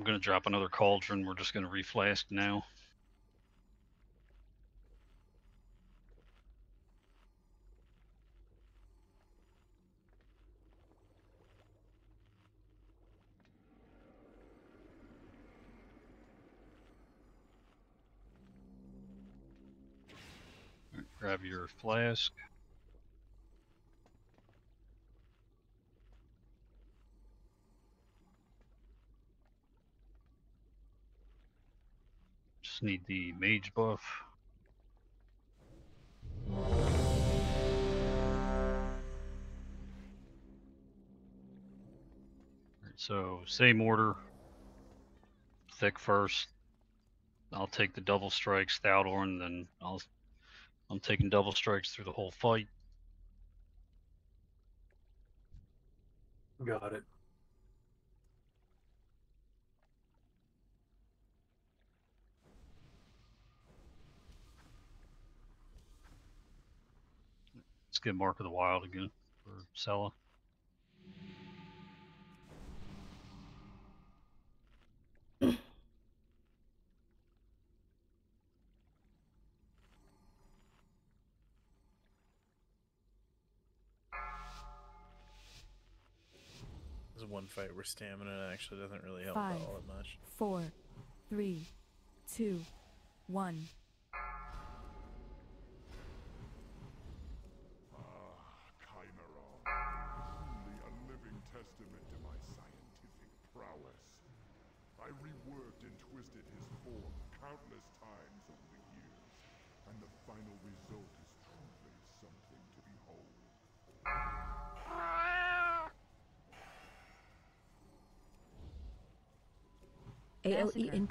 I'm gonna drop another cauldron. We're just gonna reflask now. Grab your flask. Need the mage buff. So same order. Thick first. I'll take the double strikes, horn, then I'll I'm taking double strikes through the whole fight. Got it. Get Mark of the Wild again for Sella. This is one fight where stamina actually doesn't really help Five. out all that much. four, three, two, one. I reworked and twisted his form countless times over the years, and the final result is truly something to behold. AOE E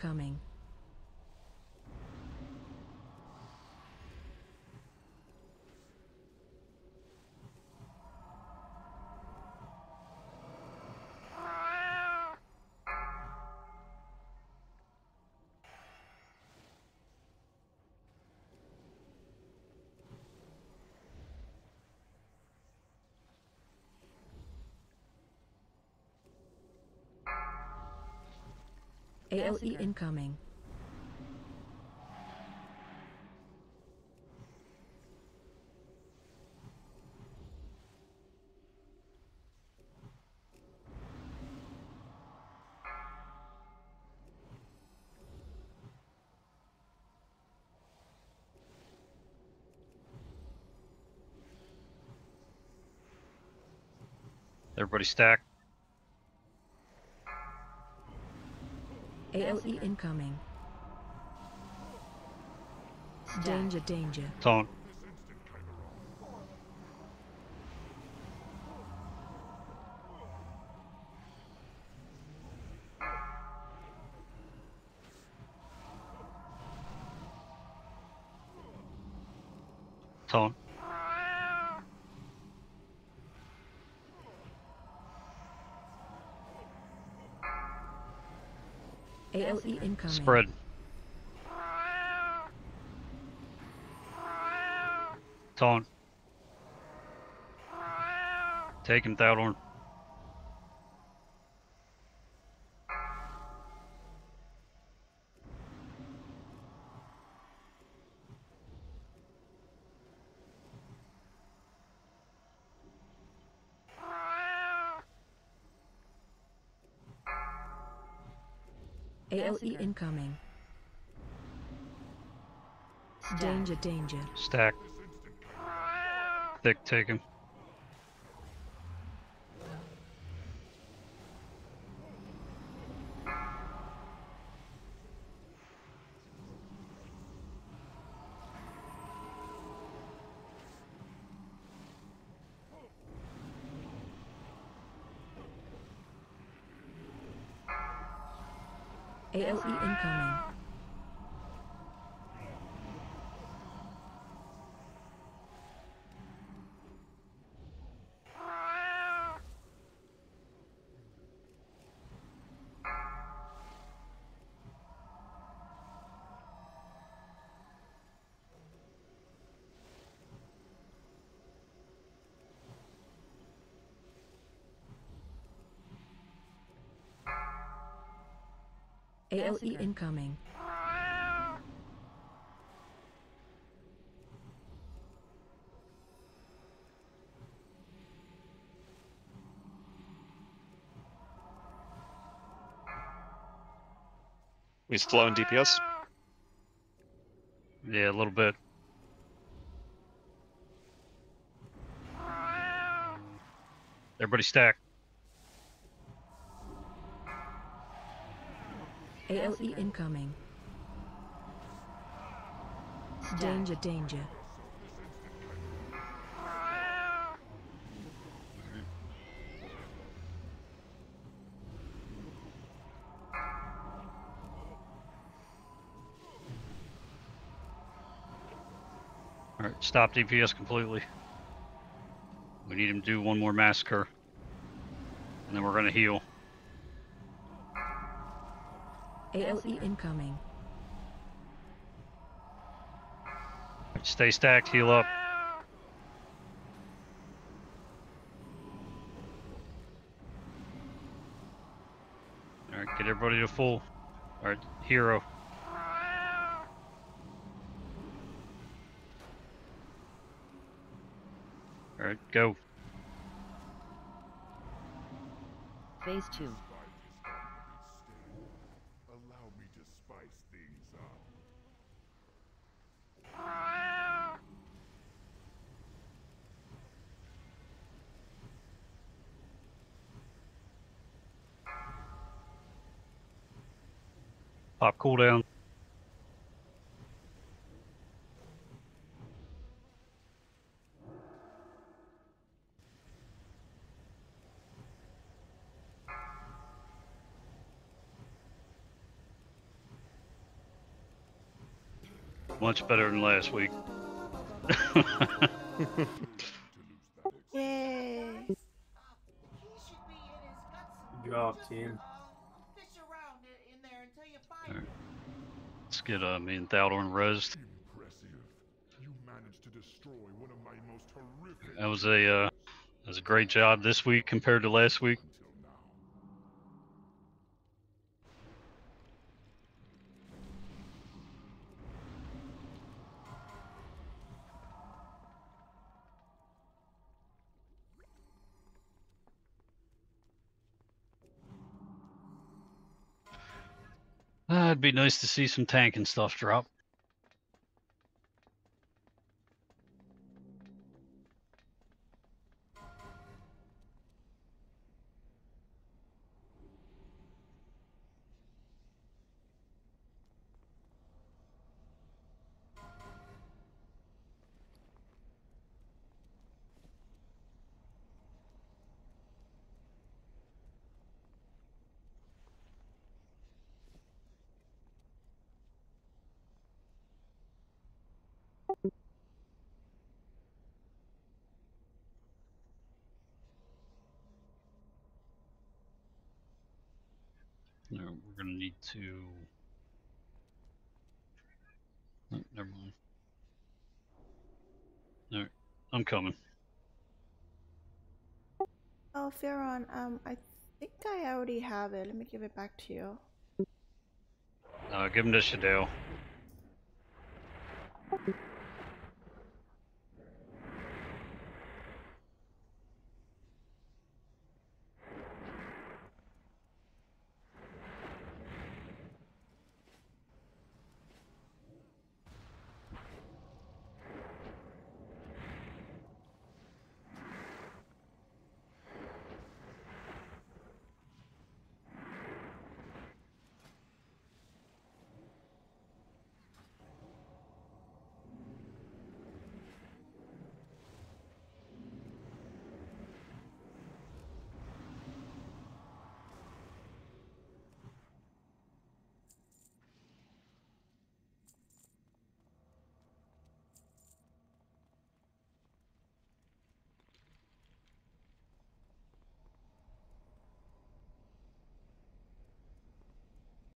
incoming. AOE incoming. Everybody stack. AOE E incoming. Danger, danger. Taunt. This AOE incoming. Spread. Taunt. Take him, Thalorn. AOE E incoming. Danger, danger. Stack. Thick, take him. AOE incoming. ALE Massacre. Incoming. We slow in DPS. Yeah, a little bit. Everybody stack. ALE E incoming. Danger, danger. All right, stop DPS completely. We need him to do one more massacre, and then we're gonna heal. ALE E incoming. Stay stacked, heal up. All right, get everybody to full. All right, hero. All right, go. Phase 2. Fight is going to be stale. Allow me to spice things up. Pop cooldown. Much better than last week. Yay! Good job, team. Alright. Let's get uh, me and Thaldorn rezzed. Impressive. You managed to destroy one of my most horrific That was a uh, that was a great job this week compared to last week. It'd be nice to see some tank and stuff drop. No, we're gonna need to. Oh, never mind. No, I'm coming. Oh, Fearon, um, I think I already have it. Let me give it back to you. Uh, give him to Shadale.